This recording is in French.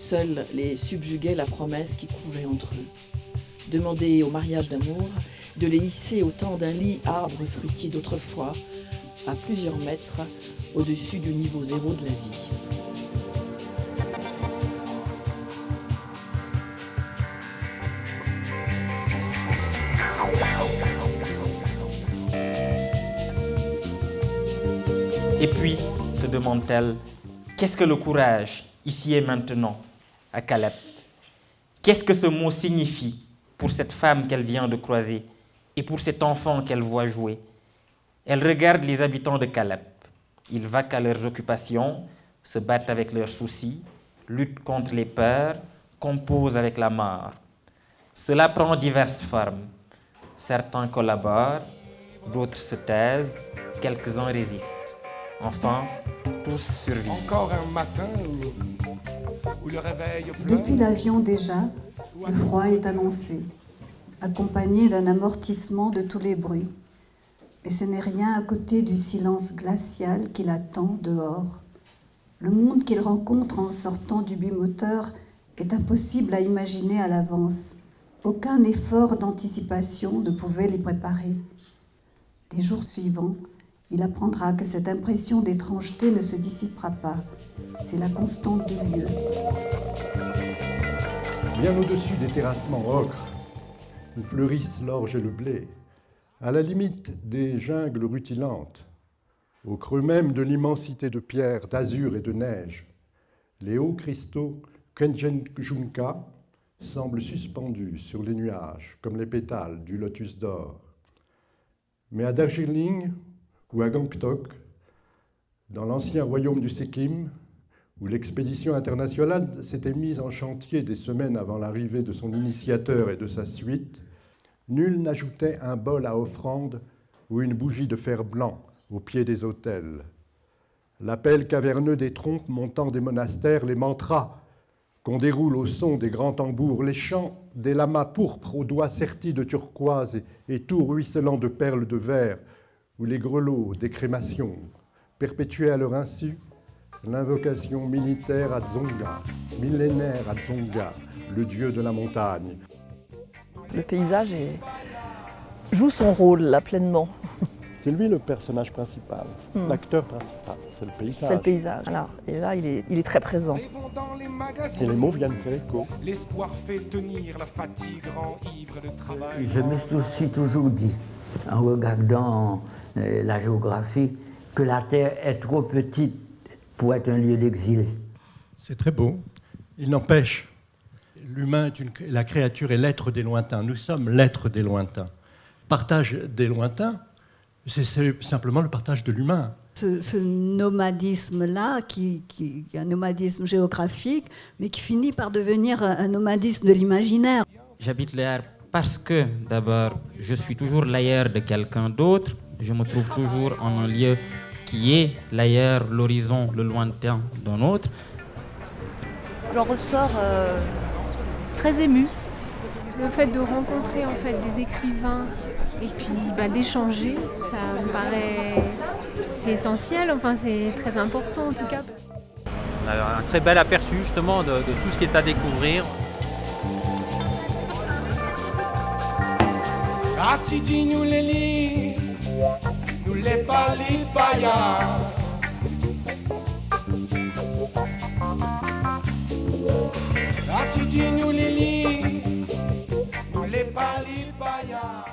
Seule les subjuguait la promesse qui couvait entre eux. Demander au mariage d'amour de les hisser autant d'un lit arbre fruitier d'autrefois, à plusieurs mètres au-dessus du niveau zéro de la vie. Et puis, se demande-t-elle, qu'est-ce que le courage, ici et maintenant, à Caleb Qu'est-ce que ce mot signifie pour cette femme qu'elle vient de croiser et pour cet enfant qu'elle voit jouer? Elle regarde les habitants de Caleb. Ils vaquent à leurs occupations, se battent avec leurs soucis, luttent contre les peurs, composent avec la mort. Cela prend diverses formes. Certains collaborent, d'autres se taisent, quelques-uns résistent. Enfin, tous survivent. Encore un matin Depuis l'avion déjà, le froid est annoncé, accompagné d'un amortissement de tous les bruits. Et ce n'est rien à côté du silence glacial qu'il attend dehors. Le monde qu'il rencontre en sortant du bimoteur est impossible à imaginer à l'avance. Aucun effort d'anticipation ne pouvait les préparer. Les jours suivants, il apprendra que cette impression d'étrangeté ne se dissipera pas. C'est la constante du lieu. Bien au-dessus des terrassements ocre, où fleurissent l'orge et le blé, à la limite des jungles rutilantes, au creux même de l'immensité de pierre, d'azur et de neige, les hauts cristaux Kenjenjunka semblent suspendus sur les nuages comme les pétales du lotus d'or. Mais à Darjeeling, ou à Gangtok, dans l'ancien royaume du Sikkim, où l'expédition internationale s'était mise en chantier des semaines avant l'arrivée de son initiateur et de sa suite, nul n'ajoutait un bol à offrande ou une bougie de fer blanc au pied des autels. L'appel caverneux des trompes montant des monastères, les mantras qu'on déroule au son des grands tambours, les chants des lamas pourpres aux doigts sertis de turquoise et, et tout ruisselant de perles de verre, où les grelots des crémations perpétuaient à leur insu l'invocation militaire à Dzonga, millénaire à Dzonga, le dieu de la montagne. Le paysage joue son rôle là pleinement. C'est lui le personnage principal, hmm. l'acteur principal, c'est le paysage. C'est le paysage. Alors, et là, il est, il est très présent. Et les mots viennent très écho. L'espoir fait tenir la fatigue rend ivre de travail. Je me suis toujours dit, en regardant euh, la géographie, que la Terre est trop petite pour être un lieu d'exil. C'est très beau. Il n'empêche, l'humain est une, la créature est l'être des lointains. Nous sommes l'être des lointains. Partage des lointains, c'est simplement le partage de l'humain. Ce, nomadisme-là, qui, qui, est un nomadisme géographique, mais qui finit par devenir un nomadisme de l'imaginaire. J'habite l'air parce que, d'abord, je suis toujours l'ailleurs de quelqu'un d'autre, je me trouve toujours en un lieu qui est l'ailleurs, l'horizon, le lointain d'un autre. J'en ressors euh, très ému. Le fait de rencontrer en fait des écrivains et puis bah, d'échanger, ça me paraît c'est essentiel, enfin c'est très important en tout cas. On a un très bel aperçu justement de, de tout ce qui est à découvrir. Le pali paya. Atiti nous lili, nous les pali paya.